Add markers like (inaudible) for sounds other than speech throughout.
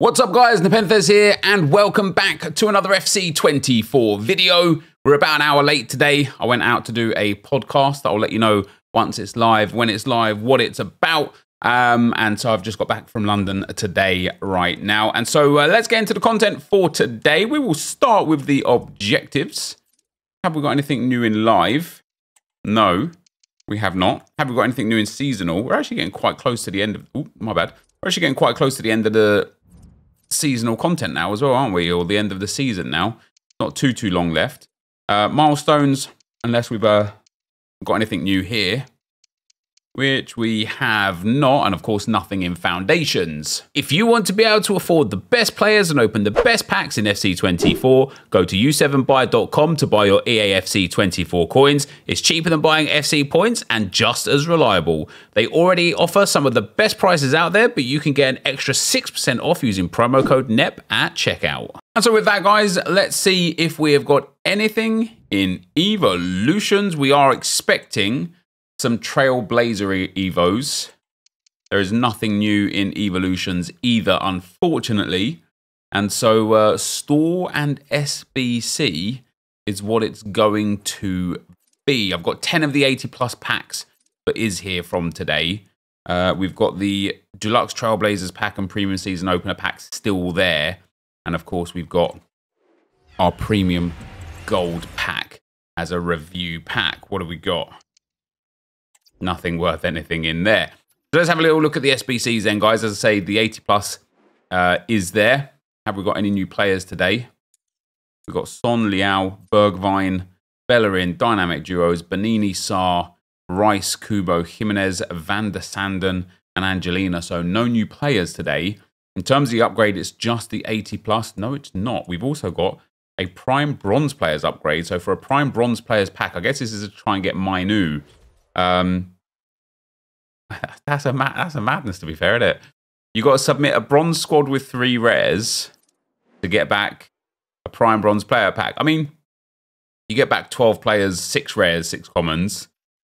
What's up guys, NepentheZ here and welcome back to another FC24 video. We're about an hour late today. I went out to do a podcast. I'll let you know once it's live, when it's live, what it's about. Um, and so I've just got back from London today right now. And so uh, let's get into the content for today. We will start with the objectives. Have we got anything new in live? No, we have not. Have we got anything new in seasonal? We're actually getting quite close to the end of... Oh, my bad. We're actually getting quite close to the end of the seasonal content now as well, aren't we? Or the end of the season now. Not too, too long left. Uh, milestones, unless we've uh, got anything new here which we have not, and of course, nothing in Foundations. If you want to be able to afford the best players and open the best packs in FC24, go to u7buy.com to buy your EAFC24 coins. It's cheaper than buying FC points and just as reliable. They already offer some of the best prices out there, but you can get an extra 6% off using promo code NEP at checkout. And so with that, guys, let's see if we have got anything in Evolutions. We are expecting some Trailblazer Evos. There is nothing new in Evolutions either, unfortunately. And so uh, Store and SBC is what it's going to be. I've got 10 of the 80 plus packs that is here from today. Uh, we've got the Deluxe Trailblazers pack and Premium Season Opener packs still there. And of course, we've got our Premium Gold pack as a review pack. What have we got? Nothing worth anything in there. So let's have a little look at the SBCs then, guys. As I say, the 80 plus uh, is there. Have we got any new players today? We've got Son, Leão, Bergwijn, Bellerin, Dynamic Duos, Benini, Sarr, Rice, Kubo, Jimenez, Van der Sanden, and Angeliño. So no new players today. In terms of the upgrade, it's just the 80 plus. No, it's not. We've also got a prime bronze players upgrade. So for a prime bronze players pack, I guess this is to try and get Mainoo um, (laughs) that's a that's a madness to be fair, isn't it? You got to submit a bronze squad with three rares to get back a prime bronze player pack. I mean, you get back twelve players, six rares, six commons.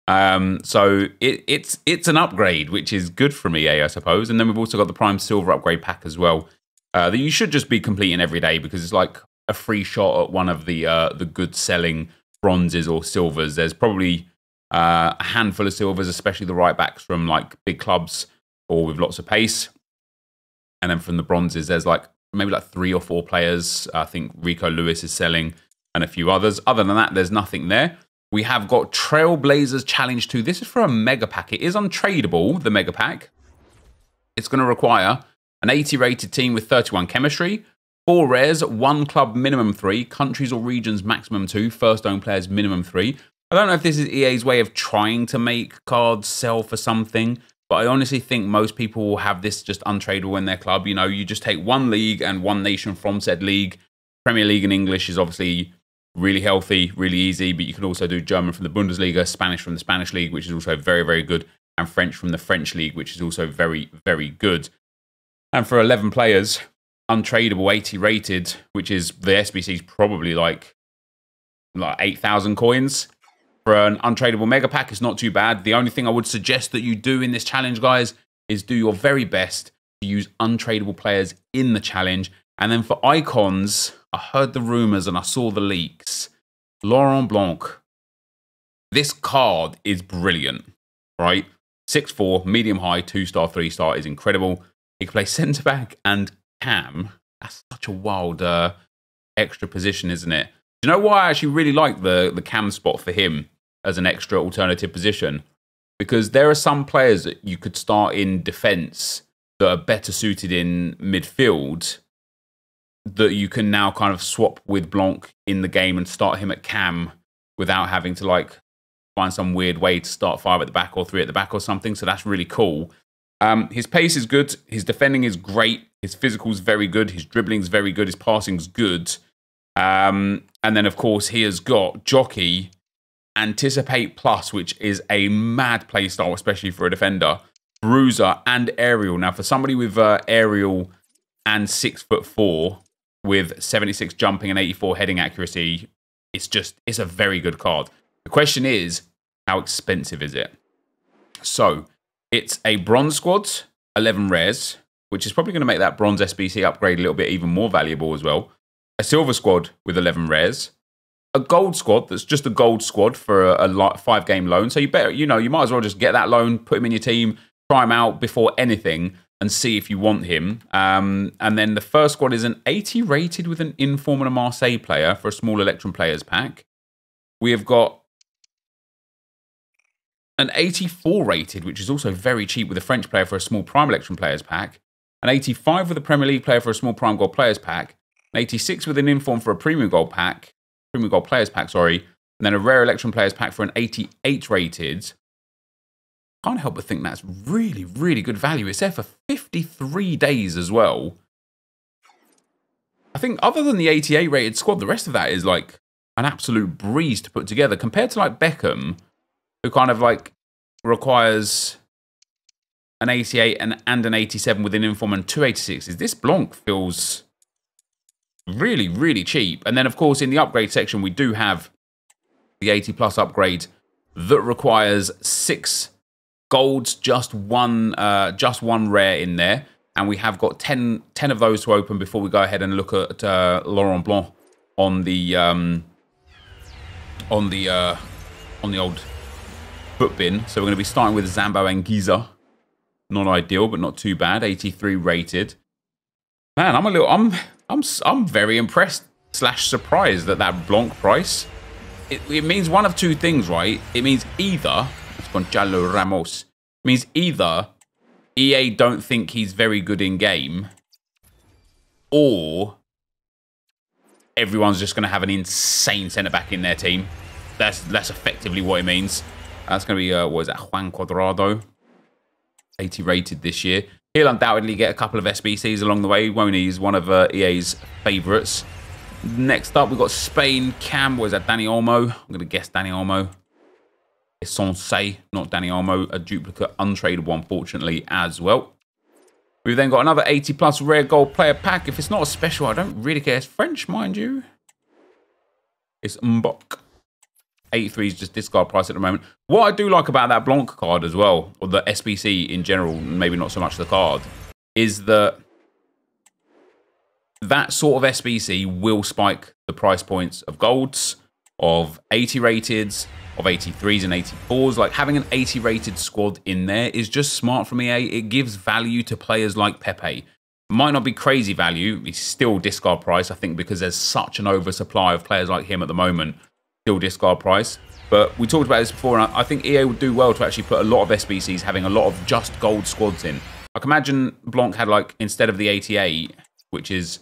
Um, so it, it's it's an upgrade, which is good from EA, I suppose. And then we've also got the prime silver upgrade pack as well uh, that you should just be completing every day because it's like a free shot at one of the uh, the good selling bronzes or silvers. There's probably uh, a handful of silvers, especially the right backs from like big clubs or with lots of pace. And then from the bronzes, there's like maybe like three or four players. I think Rico Lewis is selling and a few others. Other than that, there's nothing there. We have got Trailblazers Challenge 2. This is for a mega pack. It is untradeable, the mega pack. It's going to require an 80 rated team with 31 chemistry, four rares, one club minimum three, countries or regions maximum two, first own players minimum three, I don't know if this is EA's way of trying to make cards sell for something, but I honestly think most people will have this just untradeable in their club. You know, you just take one league and one nation from said league. Premier League in English is obviously really healthy, really easy, but you can also do German from the Bundesliga, Spanish from the Spanish League, which is also very, very good, and French from the French League, which is also very, very good. And for 11 players, untradeable 80 rated, which is the SBC's probably like like 8,000 coins for an untradeable mega pack, it's not too bad. The only thing I would suggest that you do in this challenge, guys, is do your very best to use untradeable players in the challenge. And then for icons, I heard the rumors and I saw the leaks. Laurent Blanc. This card is brilliant, right? 6'4, medium high, 2 star, 3 star is incredible. He can play (laughs) centre back and cam. That's such a wild uh, extra position, isn't it? Do you know why I actually really like the, the cam spot for him? As an extra alternative position because there are some players that you could start in defense that are better suited in midfield that you can now kind of swap with Blanc in the game and start him at cam without having to like find some weird way to start five at the back or three at the back or something. So that's really cool. Um, his pace is good. His defending is great. His physical is very good. His dribbling is very good. His passing is good. Um, and then, of course, he has got Jockey, Anticipate Plus, which is a mad playstyle, especially for a defender. Bruiser and Aerial. Now, for somebody with uh, Aerial and six foot four, with 76 jumping and 84 heading accuracy, it's just it's a very good card. The question is, how expensive is it? So, it's a bronze squad, 11 rares, which is probably going to make that bronze SBC upgrade a little bit even more valuable as well. A silver squad with 11 rares. A gold squad that's just a gold squad for a, a five game loan. So you better, you know, you might as well just get that loan, put him in your team, try him out before anything and see if you want him. Um, and then the first squad is an 80 rated with an Inform and a Marseille player for a small Electrum players pack. We have got an 84 rated, which is also very cheap with a French player for a small Prime Electrum players pack. An 85 with a Premier League player for a small Prime Gold players pack. An 86 with an Inform for a Premium Gold pack. Premium Gold players pack, sorry. And then a rare Electrum players pack for an 88 rated can't help but think that's really, really good value. It's there for 53 days as well. I think other than the 88 rated squad, the rest of that is like an absolute breeze to put together compared to like Beckham, who kind of like requires an 88 and, and an 87 with an inform and two 86s. This Blanc feels really, really cheap. And then, of course, in the upgrade section, we do have the 80 plus upgrade that requires six Gold's just one, uh, just one rare in there. And we have got 10, 10 of those to open before we go ahead and look at uh, Laurent Blanc on the um, on the uh, on the old FUTBIN. So we're going to be starting with Zambo Anguissa. Not ideal, but not too bad. 83 rated. Man, I'm a little, I'm, I'm, I'm very impressed slash surprised at that Blanc price. It, it means one of two things, right? It means either it's Gonzalo Ramos. Means either EA don't think he's very good in game, or everyone's just going to have an insane centre back in their team. That's that's effectively what it means. That's going to be uh, what is that? Juan Cuadrado, 80 rated this year. He'll undoubtedly get a couple of SBCs along the way, won't he? He's one of uh, EA's favourites. Next up, we've got Spain. Cam, was that? Dani Olmo. I'm going to guess Dani Olmo. Sensei, not Dani Olmo, a duplicate untradeable, unfortunately, as well. We've then got another 80 plus rare gold player pack. If it's not a special, I don't really care. It's French, mind you. It's Mbok. 83 is just discard price at the moment. What I do like about that Blanc card as well, or the SBC in general, maybe not so much the card, is that that sort of SBC will spike the price points of golds, of 80 rateds, of 83s and 84s. Like having an 80 rated squad in there is just smart from EA. It gives value to players like Pepe. Might not be crazy value. He's still discard price, I think, because there's such an oversupply of players like him at the moment. Still discard price. But we talked about this before, and I think EA would do well to actually put a lot of SBCs having a lot of just gold squads in. I can imagine Blanc had, like, instead of the 88, which is,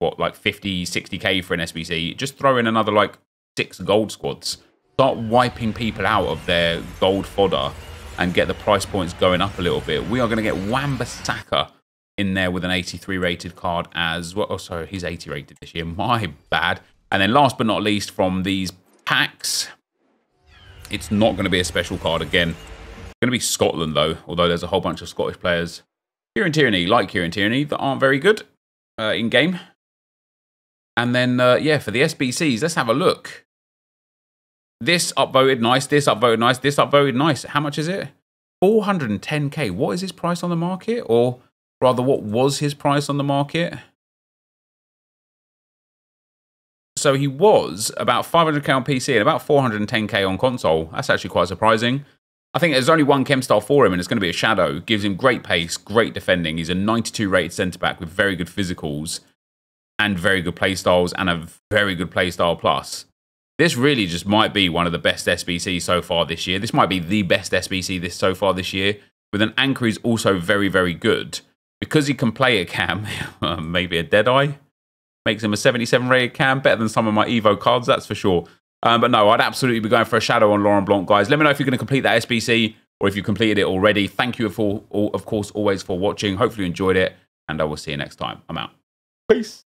what, like 50, 60k for an SBC, just throw in another, like, six gold squads start wiping people out of their gold fodder and get the price points going up a little bit. We are going to get Wan-Bissaka in there with an 83 rated card as well. Oh, sorry, he's 80 rated this year. (laughs) My bad. And then last but not least from these packs, it's not going to be a special card again. It's going to be Scotland, though, although there's a whole bunch of Scottish players. Kieran Tierney, like Kieran Tierney, that aren't very good uh, in game. And then, uh, yeah, for the SBCs, let's have a look. This upvoted nice, this upvoted nice, this upvoted nice. How much is it? 410k. What is his price on the market? Or rather, what was his price on the market? So he was about 500k on PC and about 410k on console. That's actually quite surprising. I think there's only one chem style for him, and it's going to be a shadow. Gives him great pace, great defending. He's a 92 rated centre back with very good physicals and very good playstyles and a very good playstyle plus. This really just might be one of the best SBC so far this year. This might be the best SBC this so far this year. With an anchor who's also very, very good. Because he can play a cam, (laughs) maybe a Deadeye. Makes him a 77 rated cam. Better than some of my Evo cards, that's for sure. Um, but no, I'd absolutely be going for a shadow on Laurent Blanc, guys. Let me know if you're going to complete that SBC or if you completed it already. Thank you, for, of course, always for watching. Hopefully you enjoyed it, and I will see you next time. I'm out. Peace.